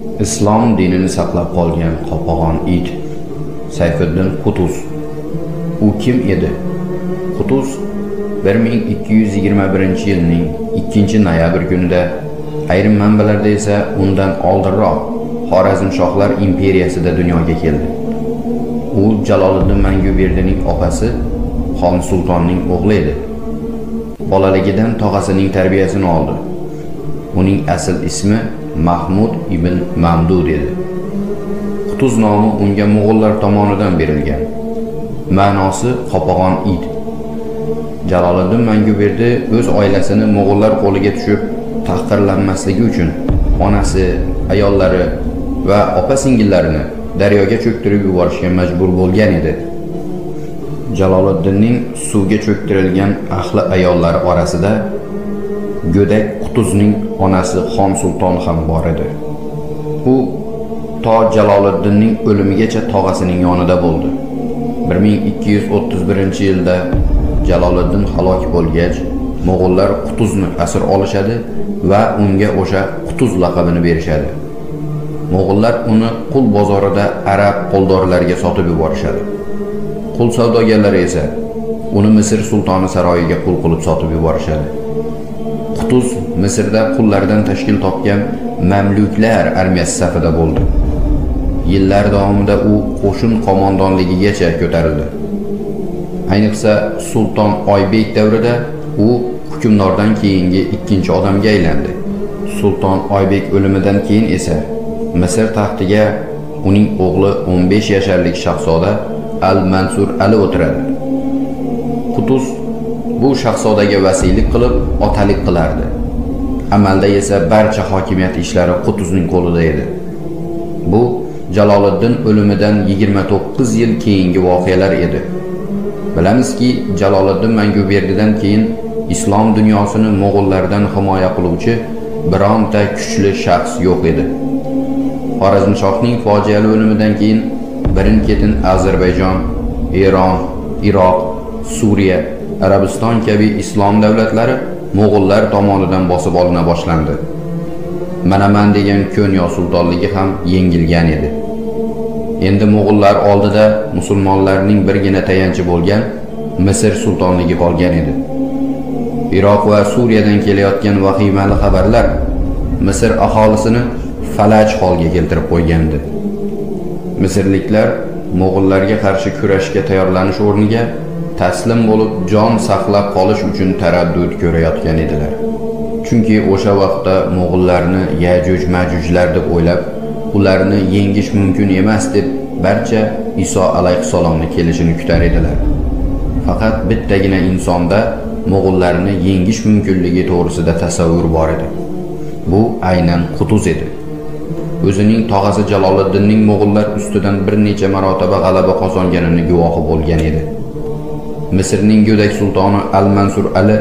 islom dinini saqlab qolgan qopag'on it sayfiddin qutuz u kim edi? Qutuz 1221 yilning 2 noyabr kunida ayrim manbalarda esa undan oldinroq xorazmshohlar imperiyasida dunyoga keldi. U jaloliddin manguberdining opasi xon sultonning o'g'li edi. Bolaligidan tog'asining tarbiyasini oldi. Uning asl ismi mahmud ibn mamdud edi. Qutuz nomi unga mo'g'ullar tomonidan berilgan. Ma'nosi qopag'on it. Jaloliddin manguberdi o'z oilasini mo'g'ullar qo'liga tushib tahqirlanmasligi uchun onasi ayollari va opa singillarini daryoga cho'ktirib yuborishga majbur bo'lgan edi. Jaloliddinning suvga cho'ktirilgan ahli ayollari orasida go'dak qutuzning onasi xon sulton ham bor edi. U to jaloliddinning o'limigacha tog'asining yonida bo'ldi. 1231 yilda jaloliddin halok bo'lgach mo'g'ullar qutuzni asir olishadi va unga o'sha qutuz laqabini berishadi. Mo'g'ullar uni qul bozorida arab quldorlariga sotib yuborishadi. Qul savdogarlari esa uni misr sultoni saroyiga qul qilib sotib yuborishadi. Qutuz misrda qullardan tashkil topgan mamluklar armiyasi safida bo'ldi. Yillar davomida u qo'shin qo'mondonligigacha ko'tarildi. Ayniqsa sulton oybek davrida u hukmdordan keyingi ikkinchi odamga aylandi. Sulton oybek o'limidan keyin esa misr taxtiga uning o'g'li 15 yasharlik shahzoda al mansur ali o'tiradi. Qutuz bu shahzodaga vasiylik qilib otalik qilardi. Amalda esa barcha hokimiyat ishlari qutuzning qo'lida edi. Bu jaloliddin o'limidan 29 yil keyingi voqealar edi. Bilamizki jaloliddin manguberdidan keyin islom dunyosini mo'g'ullardan himoya qiluvchi bironta kuchli shaxs yo'q edi. Xorazmshohning fojiali o'limidan keyin birin ketin ozarbayjon eron iroq suriya arabiston kabi islom davlatlari mo'g'ullar tomonidan bosib olina boshlandi. Manaman degan ko'nyo sultonligi ham yengilgan edi. Endi mo'g'ullar oldida musulmonlarning birgina tayanchi bo'lgan misr sultonligi qolgan edi. Iroq va suriyadan kelayotgan vahimali xabarlar misr aholisini falaj holga keltirib qo'ygandi. Misrliklar mo'g'ullarga qarshi kurashga tayyorlanish o'rniga taslim bo'lib jon saqlab qolish uchun taraddud ko'rayotgan edilar. Chunki o'sha vaqtda mo'g'ullarni yajuj majujlar deb o'ylab ularni yengish mumkin emas deb barcha iso alayhissalomni kelishini kutar edilar. Faqat bittagina insonda mo'g'ullarni yengish mumkinligi to'g'risida tasavvur bor edi. Bu aynan qutuz edi. O'zining tog'asi jaloliddinning mo'g'ullar ustidan bir necha marotaba g'alaba qozonganini guvohi bo'lgan edi. Misrning go'dak sultoni al mansur ali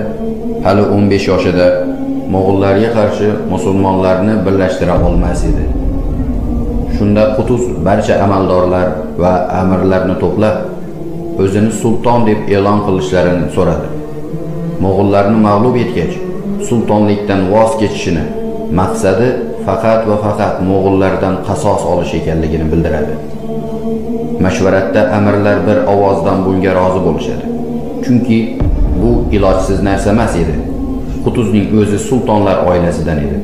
hali 15 yoshida mo'g'ullarga qarshi musulmonlarni birlashtira olmas edi. Shunda qutuz barcha amaldorlar va amirlarni to'plab o'zini sulton deb e'lon qilishlarini so'radi. Mo'g'ullarni mag'lub etgach sultonlikdan voz kechishini maqsadi faqat va faqat mo'g'ullardan qasos olish ekanligini bildiradi. Mashvaratda amirlar bir ovozdan bunga rozi bo'lishadi. Chunki bu ilojsiz narsa emas edi. Qutuzning o'zi sultonlar oilasidan edi.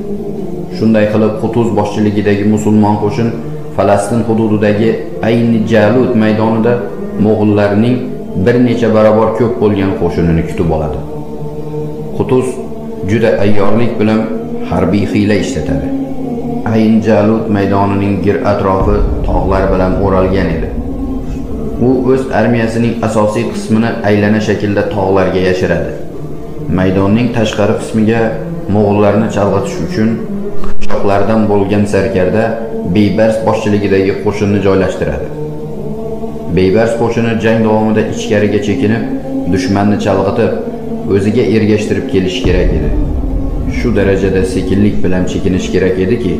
Shunday qilib qutuz boshchiligidagi musulmon qo'shin falastin hududidagi ayni jalut maydonida mo'g'ullarning bir necha barobar ko'p bo'lgan qo'shinini kutib oladi. Qutuz juda ayyorlik bilan harbiy hiyla ishlatadi. Ayn jalut maydonining gir atrofi tog'lar bilan o'ralgan edi. U o'z armiyasining asosiy qismini aylana shaklda tog'larga yashiradi. Maydonning tashqari qismiga mo'g'ullarni chalg'itish uchun qishloqlardan bo'lgan sarkarda beybars boshchiligidagi qo'shinni joylashtiradi. Beybars qo'shini jang davomida ichkariga chekinib dushmanni chalg'itib o'ziga ergashtirib kelish kerak edi. Shu darajada sekinlik bilan chekinish kerak ediki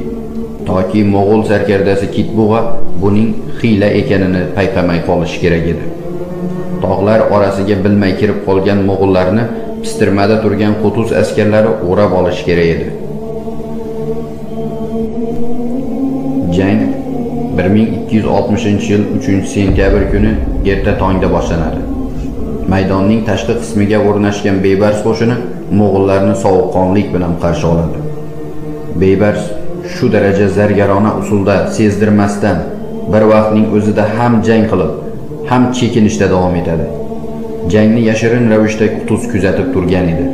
toki mo'g'ul sarkardasi kitbug'a buning xiyla ekanini payqamay qolishi kerak edi tog'lar orasiga bilmay kirib qolgan mo'g'ullarni pistirmada turgan qutuz askarlari o'rab olishi kerak edi Jang 1260 yil 3 sentyabr kuni erta tongda boshlanadi. Maydonning tashqi qismiga o'rnashgan Beybars qo'shini mo'g'ullarni sovuqqonlik bilan qarshi oladi. Beybars shu daraja zargarona usulda sezdirmasdan bir vaqtning o'zida ham jang qilib, ham chekinishda davom etadi. Jangni yashirin ravishda Qutuz kuzatib turgan edi.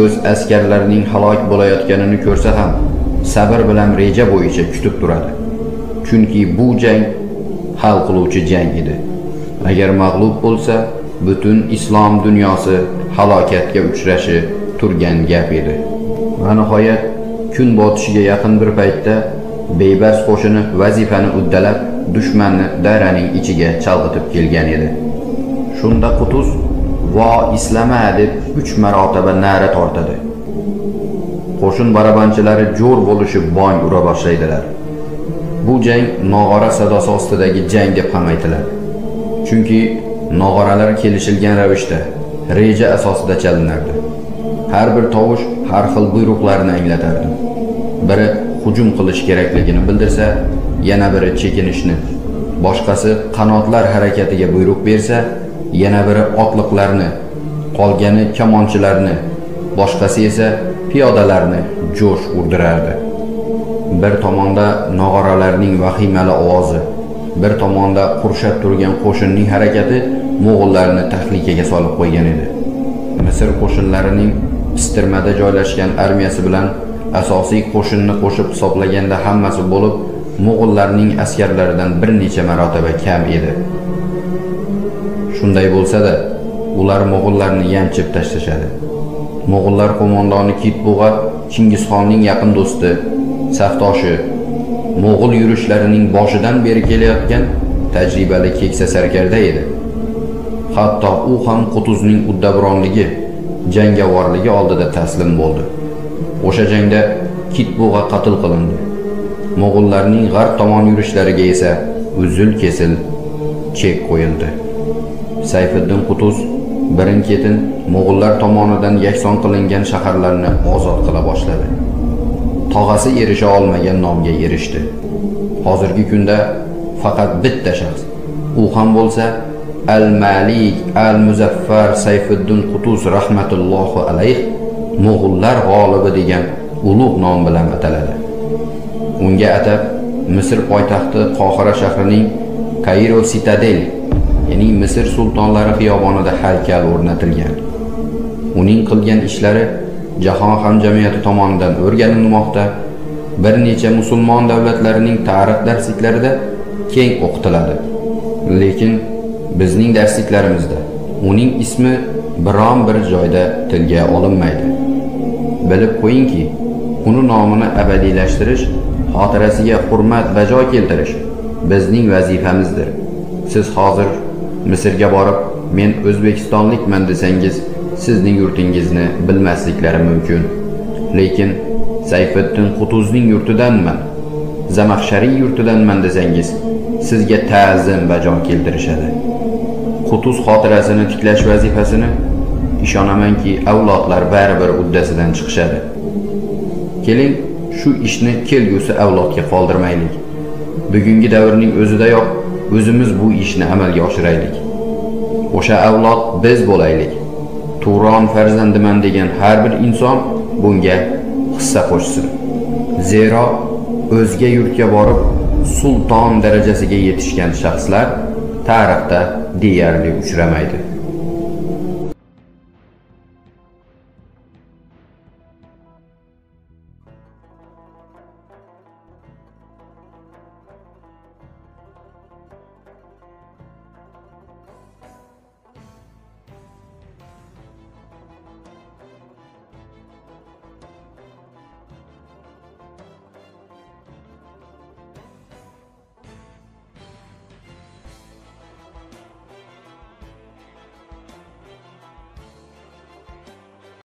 O'z askarlarining halok bo'layotganini ko'rsa ham sabr bilan reja bo'yicha kutib turadi. Chunki bu jang hal qiluvchi jang edi. Agar mag'lub bo'lsa, butun islom dunyosi halokatga uchrashi turgan gap edi. Va nihoyat kun botishiga yaqin bir paytda Beybars qo'shini vazifani uddalab dushmanni daraning ichiga chalg'itib kelgan edi. Shunda Qutuz "Vo islama" deb 3 marotaba na'ra tortadi. Qo'shin barabanchilari jo'r bo'lishib bong ura boshlaydilar. Bu jang nog'ora sadosi ostidagi jang deb ham aytiladi. Chunki nog'oralar kelishilgan ravishda reja asosida chalinardi. Har bir tovush har xil buyruqlarni anglatardi. Biri hujum qilish kerakligini bildirsa, yana biri chekinishni, boshqasi qanotlar harakatiga buyruq bersa, yana biri otliqlarni, qolgani kamonchilarni, boshqasi esa piyodalarni jo'sh urdirardi. Bir tomonda nog'oralarning vahimali ovozi, bir tomonda qurshab turgan qo'shinning harakati mo'g'ullarni tahlikaga solib qo'ygan edi. Misr qo'shinlarining pistirmada joylashgan armiyasi bilan asosiy qo'shinni qo'shib hisoblaganda hammasi bo'lib mo'g'ullarning askarlaridan bir necha marotaba kam edi. Shunday bo'lsa-da, ular mo'g'ullarni yanchib tashlashadi. Mo'g'ullar qo'mondoni Kitbug'a Chingizxonning yaqin do'sti, safdoshi, mo'g'ul yurishlarining boshidan beri kelayotgan tajribali keksa sarkarda edi. Hatto u ham Qutuzning uddabronligi, jangovorligi oldida taslim bo'ldi. O'sha jangda Kitbug'a qatl qilindi. Mo'g'ullarning g'arb tomon yurishlariga esa uzil-kesil chek qo'yildi. Sayfiddin Qutuz birin-ketin Mo'g'ullar tomonidan yakson qilingan shaharlarni ozod qila boshladi. Tog'asi erisha olmagan nomga erishdi. Hozirgi kunda faqat bitta shaxs, u ham bo'lsa Al-Malik Al-Muzaffar Sayfiddin Qutuz rahmatullohi alayh Mo'g'ullar g'olibi degan ulug' nom bilan ataladi. Unga atab Misr poytaxti Qohira shahrining Kairo sitadel ya'ni Misr sultonlari xiyobonida haykal o'rnatilgan. Uning qilgan ishlari jahon hamjamiyati tomonidan o'rganilmoqda, bir necha musulmon davlatlarining tarix darsliklarida keng o'qitiladi. Lekin bizning darsliklarimizda uning ismi biron bir joyda tilga olinmaydi. Bilib qo'yingki, uni nomini abadiylashtirish, xotirasiga hurmat bajo keltirish bizning vazifamizdir. Siz hozir Misrga borib, men O'zbekistonlikman desangiz, sizning yurtingizni bilmasliklari mumkin. Lekin Sayfiddin Qutuzning yurtidanman, Zamaxshariy yurtidanman desangiz, sizga ta'zim bajo keltirishadi. Qutuz xotirasini tiklash vazifasini ishonamanki, avlodlar baribir uddasidan chiqishadi. Keling, shu ishni kelgusi avlodga qoldirmaylik. Bugungi davrning o'zidayoq o'zimiz bu ishni amalga oshiraylik. O'sha avlod biz bo'laylik. Turon farzandiman degan har bir inson bunga hissa qo'shsin. Zero o'zga yurtga borib sulton darajasiga yetishgan shaxslar tarixda deyarli uchramaydi.